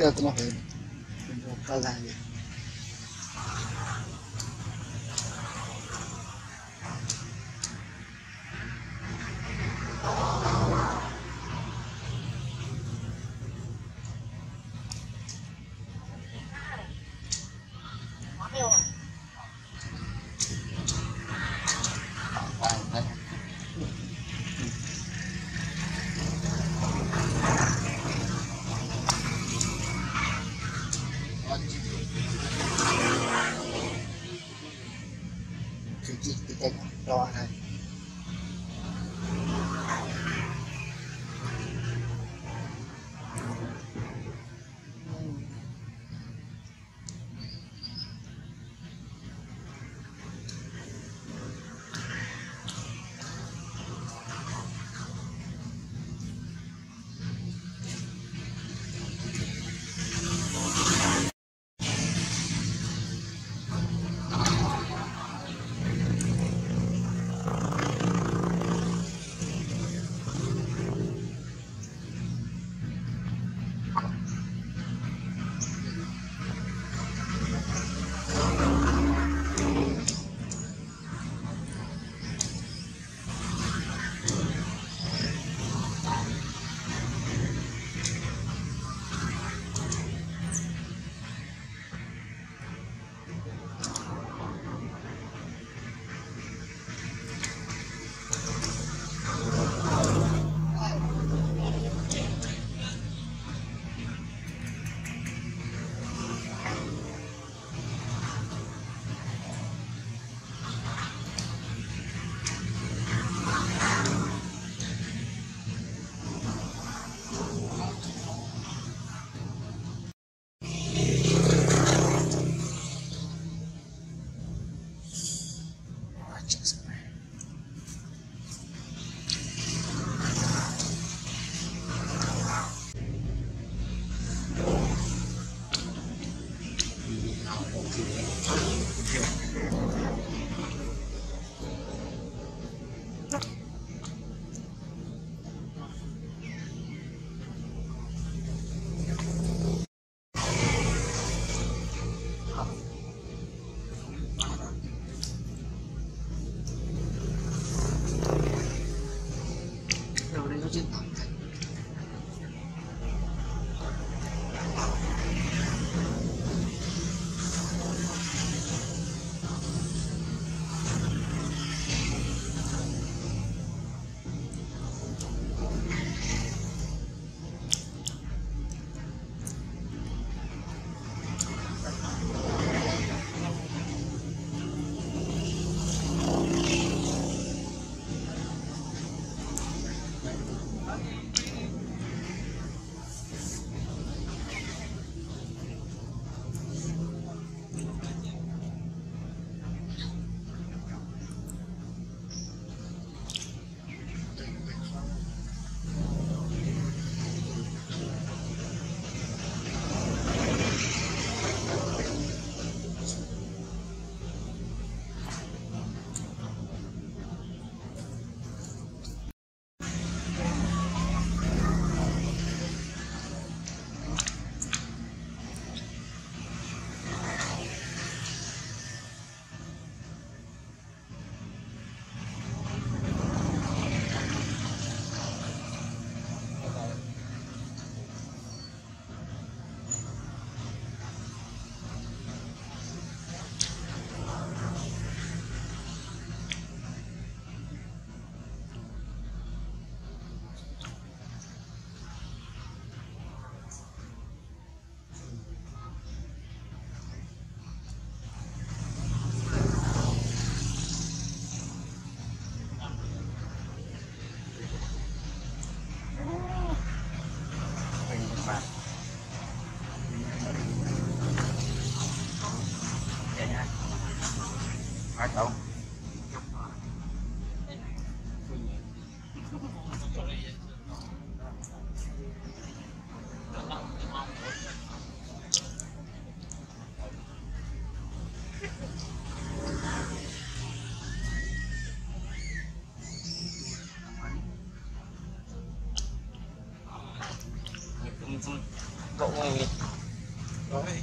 certo na rede. Vou ele. てい。cậu nghỉ đấy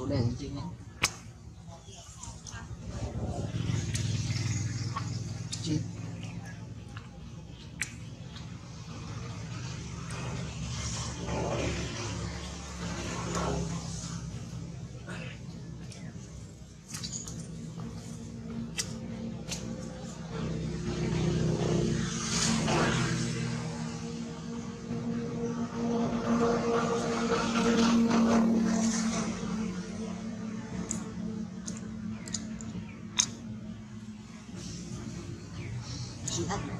熟练技能 ciudad.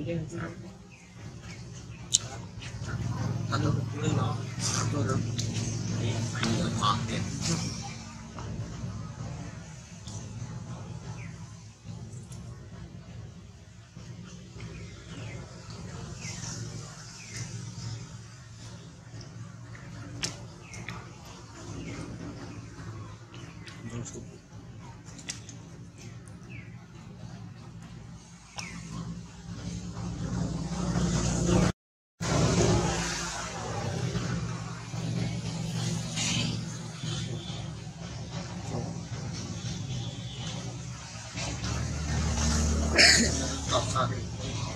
いけるん。Allah'a emanet